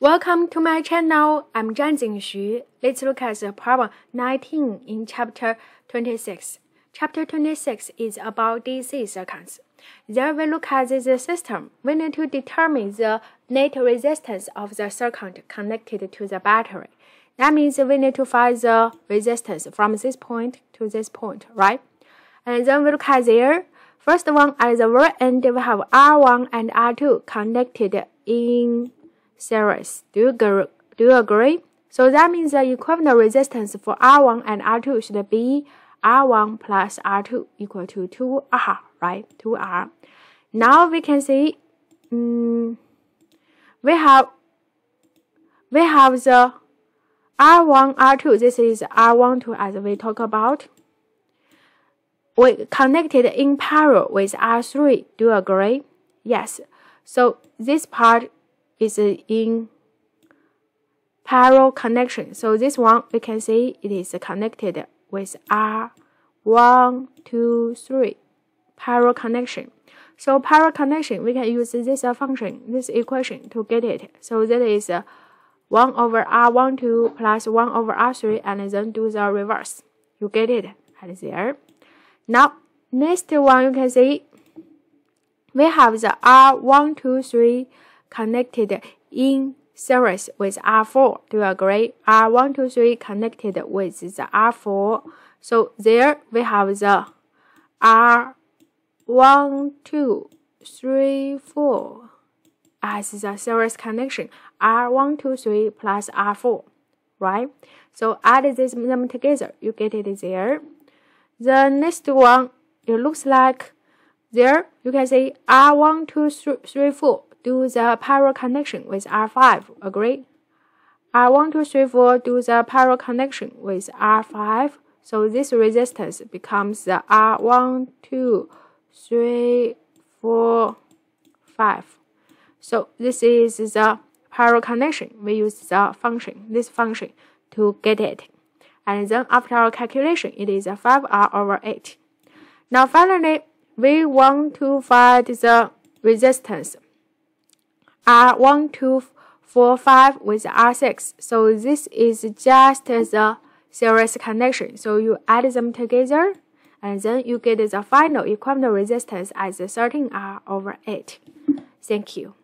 Welcome to my channel. I'm Zhang Xu. Let's look at the problem 19 in chapter 26. Chapter 26 is about DC circuits. There we look at the system. We need to determine the net resistance of the circuit connected to the battery. That means we need to find the resistance from this point to this point, right? And then we look at there. First one, at the very end, we have R1 and R2 connected in series. Do you, do you agree? So that means the equivalent resistance for R1 and R2 should be R1 plus R2 equal to 2R, right? 2R. Now we can see um, we have we have the R1, R2. This is R1 2 as we talk about. We connected in parallel with R3. Do you agree? Yes. So this part is in parallel connection. So this one we can see it is connected with R one, two, three parallel connection. So parallel connection we can use this function, this equation to get it. So that is uh, 1 over R1 2 plus 1 over R3 and then do the reverse. You get it right there. Now next one you can see we have the R1 2 3 connected in series with R4. Do you agree? R1, 2, 3 connected with the R4. So there we have the R1, 2, 3, 4 as the series connection. R1, 2, 3 plus R4, right? So add this, them together, you get it there. The next one, it looks like there you can say R1, 2, 3, 4 do the parallel connection with R5. Agree? R1, 2, 3, 4 do the parallel connection with R5. So this resistance becomes the R1, 2, 3, 4, 5. So this is the parallel connection. We use the function, this function, to get it. And then after our calculation, it is 5R over 8. Now finally, we want to find the resistance R1245 with R6. So this is just the series connection. So you add them together and then you get the final equivalent resistance as 13R over 8. Thank you.